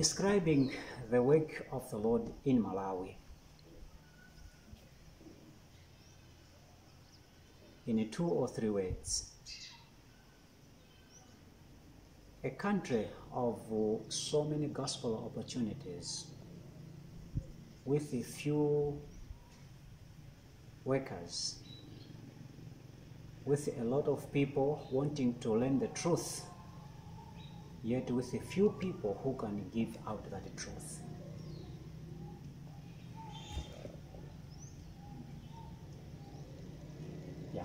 Describing the work of the Lord in Malawi in two or three words. A country of so many gospel opportunities with a few workers, with a lot of people wanting to learn the truth, yet with a few people who can give out that truth. Yeah.